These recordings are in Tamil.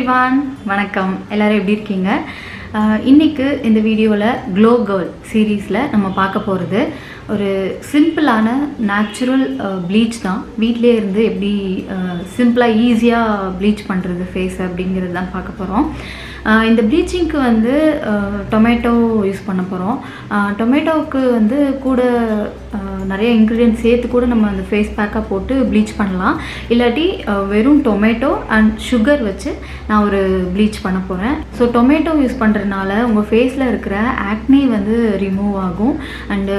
எவ்ரிவான் வணக்கம். எல்லோரும் எப்படி இருக்கீங்க? இன்றைக்கு இன்னைக்கு இந்த வீடியோவில் க்ளோ கேர்ள் சீரீஸில் நம்ம பார்க்க போகிறது ஒரு சிம்பிளான நேச்சுரல் ப்ளீச் தான். வீட்டிலே இருந்து எப்படி சிம்பிளாக ஈஸியாக ப்ளீச் பண்ணுறது ஃபேஸ் அப்படிங்கிறது தான் பார்க்க போகிறோம் இந்த ப்ளீச்சிங்க்கு வந்து டொமேட்டோ யூஸ் பண்ண போகிறோம் டொமேட்டோவுக்கு வந்து கூட நிறைய இன்க்ரீடியன்ட் சேர்த்து கூட நம்ம அந்த ஃபேஸ் பேக்காக போட்டு ப்ளீச் பண்ணலாம். இல்லாட்டி வெறும் டொமேட்டோ அண்ட் சுகர் வச்சு நான் ஒரு ப்ளீச் பண்ண போகிறேன் ஸோ டொமேட்டோ யூஸ் பண்ணுறதுனால உங்கள் ஃபேஸில் இருக்கிற ஆக்னி வந்து ரிமூவ் ஆகும். அண்டு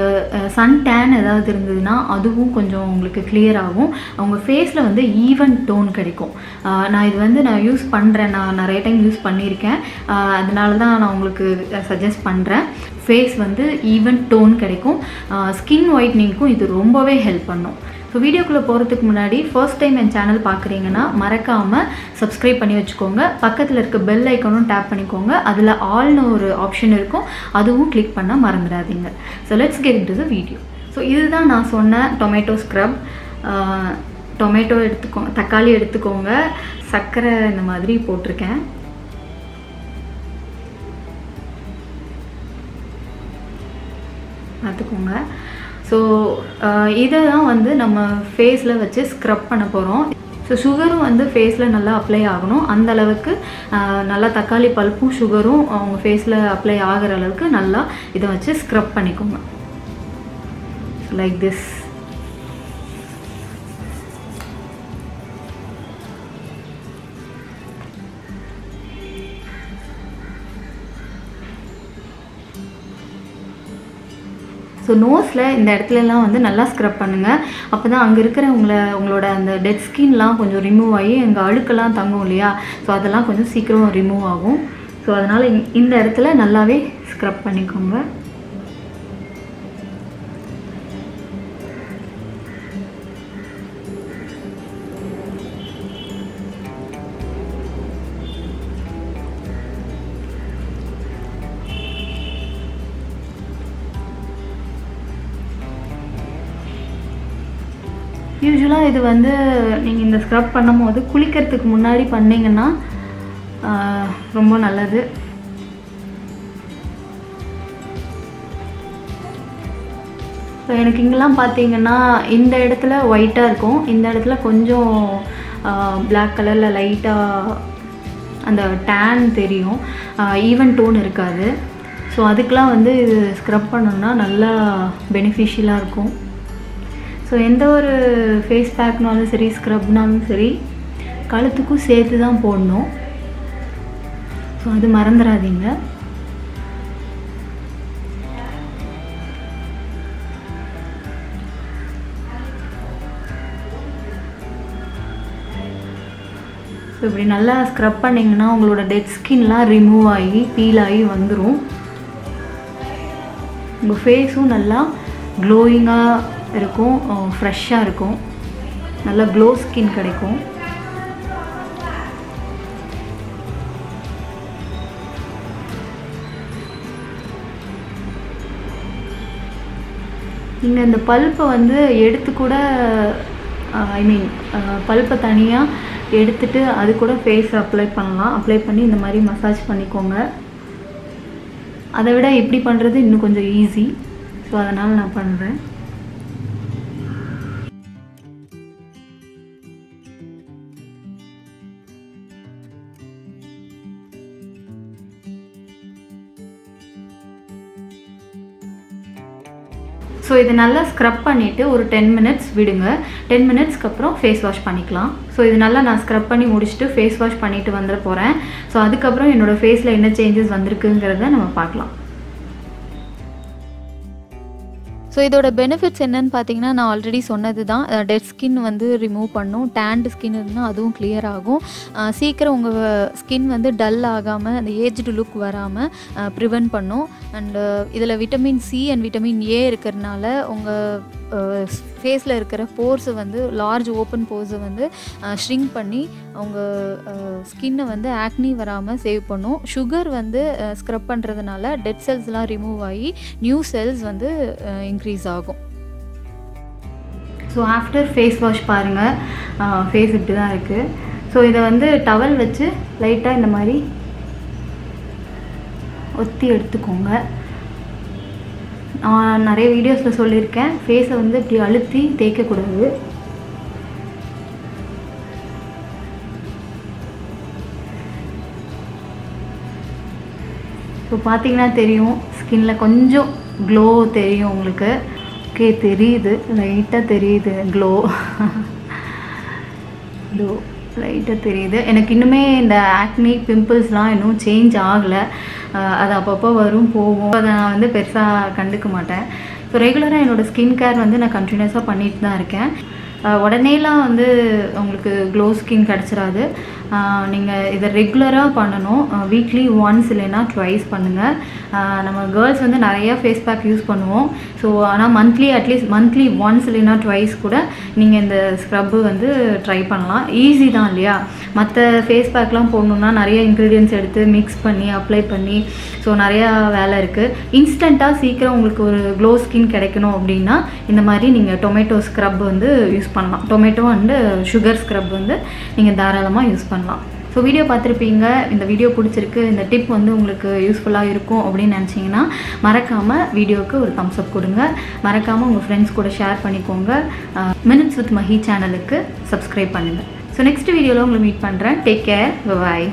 சன் டேன் ஏதாவது இருந்ததுன்னா அதுவும் கொஞ்சம் உங்களுக்கு கிளியர் ஆகும். அவங்க ஃபேஸில் வந்து ஈவன் டோன் கிடைக்கும். நான் இது வந்து நான் யூஸ் பண்ணுறேன் நான் நிறைய டைம் யூஸ் பண்ணியிருக்கேன். அதனால தான் நான் உங்களுக்கு சஜஸ்ட் பண்ணுறேன் ஃபேஸ் வந்து ஈவன் டோன் கிடைக்கும். ஸ்கின் ஒயிட்னிங்க்கும் இது ரொம்பவே ஹெல்ப் பண்ணும். ஸோ வீடியோக்குள்ளே போகிறதுக்கு முன்னாடி ஃபர்ஸ்ட் டைம் என் சேனல் பார்க்குறீங்கன்னா மறக்காமல் சப்ஸ்கிரைப் பண்ணி வச்சுக்கோங்க. பக்கத்தில் இருக்க பெல் ஐக்கனும் டேப் பண்ணிக்கோங்க. அதில் ஆல்னு ஒரு ஆப்ஷன் இருக்கும். அதுவும் கிளிக் பண்ண மறந்துடாதீங்க. So let's get to the video so இதுதான் நான் சொன்ன டொமேட்டோ ஸ்க்ரப் டொமேட்டோ எடுத்துக்கோ தக்காளி எடுத்துக்கோங்க. சர்க்கரை இந்த மாதிரி போட்டிருக்கேன். பார்த்துக்கோங்க. ஸோ இதை தான் வந்து நம்ம ஃபேஸில் வச்சு ஸ்க்ரப் பண்ண போகிறோம் ஸோ சுகரும் வந்து ஃபேஸில் நல்லா அப்ளை ஆகணும். அந்த அளவுக்கு நல்லா தக்காளி பல்ப்பும் சுகரும் அவங்க ஃபேஸில் அப்ளை ஆகிற அளவுக்கு நல்லா இதை வச்சு ஸ்க்ரப் பண்ணிக்கோங்க. லைக் திஸ் ஸோ நோஸில் இந்த இடத்துலலாம் வந்து நல்லா ஸ்க்ரப் பண்ணுங்கள் அப்போ தான் அங்கே இருக்கிற உங்களை உங்களோட அந்த டெட் ஸ்கின்லாம் கொஞ்சம் ரிமூவ் ஆகி எங்கள் அழுக்கெல்லாம் தங்கும் இல்லையா? ஸோ அதெல்லாம் கொஞ்சம் சீக்கிரம் ரிமூவ் ஆகும். ஸோ அதனால் இந்த இடத்துல நல்லாவே ஸ்க்ரப் பண்ணிக்கோங்க. யூஸ்வலாக இது வந்து நீங்கள் இந்த ஸ்க்ரப் பண்ணும்போது குளிக்கிறதுக்கு முன்னாடி பண்ணிங்கன்னா ரொம்ப நல்லது. ஸோ எனக்கு இங்கெல்லாம் பார்த்தீங்கன்னா இந்த இடத்துல ஒயிட்டாக இருக்கும். இந்த இடத்துல கொஞ்சம் பிளாக் கலரில் லைட்டாக அந்த டேன் தெரியும். ஈவன் டோன் இருக்காது. ஸோ அதுக்கெலாம் வந்து இது ஸ்க்ரப் பண்ணோம்னா நல்லா பெனிஃபிஷியலாக இருக்கும். ஸோ எந்த ஒரு ஃபேஸ் பேக்னாலும் சரி ஸ்க்ரப்னாலும் சரி கழுத்துக்கும் சேர்த்து தான் போடணும். ஸோ அது மறந்துடாதீங்க ஸோ இப்படி நல்லா ஸ்க்ரப் பண்ணிங்கன்னா உங்களோட டெட் ஸ்கின்லாம் ரிமூவ் ஆகி பீல் ஆகி வந்துடும் உங்கள் ஃபேஸும் நல்லா க்ளோயிங்காக இருக்கும் ஃப்ரெஷ்ஷாக இருக்கும். நல்லா க்ளோ ஸ்கின் கிடைக்கும். நீங்கள் இந்த பல்ப்பை வந்து எடுத்து கூட ஐ மீன் பல்ப்பை தனியாக எடுத்துட்டு அது கூட ஃபேஸ் அப்ளை பண்ணலாம். அப்ளை பண்ணி இந்த மாதிரி மசாஜ் பண்ணிக்கோங்க. அதை விட இப்படி பண்ணுறது இன்னும் கொஞ்சம் ஈஸி ஸோ அதனால் நான் பண்ணுறேன் ஸோ இது நல்லா ஸ்க்ரப் பண்ணிவிட்டு ஒரு டென் மினிட்ஸ் விடுங்க. டென் மினிட்ஸ்க்கு அப்புறம் ஃபேஸ் வாஷ் பண்ணிக்கலாம். ஸோ இது நல்லா நான் ஸ்க்ரப் பண்ணி முடிச்சுட்டு ஃபேஸ் வாஷ் பண்ணிட்டு வந்துட போகிறேன் ஸோ அதுக்கப்புறம் என்னோடய ஃபேஸில் என்ன சேஞ்சஸ் வந்திருக்குங்கிறத நம்ம பார்க்கலாம். ஸோ இதோட பெனிஃபிட்ஸ் என்னன்னு பார்த்தீங்கன்னா நான் ஆல்ரெடி சொன்னது தான் டெட் ஸ்கின் வந்து ரிமூவ் பண்ணும். டேண்ட் ஸ்கின் இருந்தால் அதுவும் கிளியர் ஆகும். சீக்கிரம் உங்கள் ஸ்கின் வந்து டல் ஆகாமல் அந்த ஏஜ்டு லுக் வராமல் ப்ரிவென்ட் பண்ணும். அண்டு இதில் vitamin C and vitamin A இருக்கிறதுனால உங்கள் ஃபேஸில் இருக்கிற போர்ஸை வந்து லார்ஜ் ஓப்பன் போர்ஸை வந்து ஷ்ரிங்க் பண்ணி அவங்க ஸ்கின்னை வந்து ஆக்னி வராமல் சேவ் பண்ணும். சுகர் வந்து ஸ்க்ரப் பண்ணுறதுனால டெட் செல்ஸ்லாம் ரிமூவ் ஆகி நியூ செல்ஸ் வந்து இன்க்ரீஸ் ஆகும். ஸோ ஆஃப்டர் ஃபேஸ் வாஷ் பாருங்கள் ஃபேஸ் இப்படி தான் இருக்குது ஸோ இதை வந்து டவல் வச்சு லைட்டாக இந்த மாதிரி ஒத்தி எடுத்துக்கோங்க. நான் நிறைய வீடியோஸில் சொல்லியிருக்கேன். ஃபேஸை வந்து இப்படி அழுத்தி தேய்க்கக்கூடாது. இப்போ பார்த்தீங்கன்னா தெரியும் ஸ்கின்ல கொஞ்சம் க்ளோ தெரியும் உங்களுக்கு. ஓகே தெரியுது. லைட்டாக தெரியுது க்ளோ க்ளோ லைட்டாக தெரியுது. எனக்கு இன்னுமே இந்த ஆக்னி பிம்பிள்ஸ்லாம் இன்னும் சேஞ்ச் ஆகலை. அது அப்பப்போ வரும் போகும். அதை நான் வந்து பெருசாக கண்டுக்க மாட்டேன். ஸோ ரெகுலராக என்னோடய ஸ்கின் கேர் வந்து நான் கண்டினியூஸாக பண்ணிட்டு தான் இருக்கேன். உடனேலாம் வந்து உங்களுக்கு க்ளோ ஸ்கின் கிடச்சிடாது நீங்கள் இதை ரெகுலராக பண்ணணும். வீக்லி ஒன்ஸ் இல்லைன்னா ட்வைஸ் பண்ணுங்கள் நம்ம கேர்ள்ஸ் வந்து நிறையா ஃபேஸ் பேக் யூஸ் பண்ணுவோம். ஸோ ஆனால் மந்த்லி அட்லீஸ்ட் மந்த்லி ஒன்ஸ் இல்லைன்னா ட்வைஸ் கூட நீங்கள் இந்த ஸ்க்ரப்பு வந்து ட்ரை பண்ணலாம். ஈஸி தான் இல்லையா? மற்ற ஃபேஸ் பேக்லாம் போடணுன்னா நிறைய இன்க்ரீடியன்ஸ் எடுத்து மிக்ஸ் பண்ணி அப்ளை பண்ணி ஸோ நிறையா வேலை இருக்குது இன்ஸ்டண்ட்டாக சீக்கிரம் உங்களுக்கு ஒரு க்ளோ ஸ்கின் கிடைக்கணும் அப்படின்னா இந்த மாதிரி நீங்கள் டொமேட்டோ ஸ்க்ரப் வந்து யூஸ் பண்ணலாம். டொமேட்டோ அண்டு சுகர் ஸ்க்ரப் வந்து நீங்கள் தாராளமாக யூஸ் பண்ணலாம். ஸோ வீடியோ பார்த்துருப்பீங்க. இந்த வீடியோ பிடிச்சிருக்கு. இந்த டிப் வந்து உங்களுக்கு யூஸ்ஃபுல்லாக இருக்கும் அப்படின்னு நினச்சிங்கன்னா மறக்காமல் வீடியோவுக்கு ஒரு தம்ஸ் அப் கொடுங்க. மறக்காமல் உங்கள் ஃப்ரெண்ட்ஸ் கூட ஷேர் பண்ணிக்கோங்க. மினிட்ஸ் வித் மஹி சேனலுக்கு சப்ஸ்கிரைப் பண்ணுங்கள் ஸோ நெக்ஸ்ட் வீடியோவில் உங்களை மீட் பண்ணுறேன் டேக் கேர் பாய்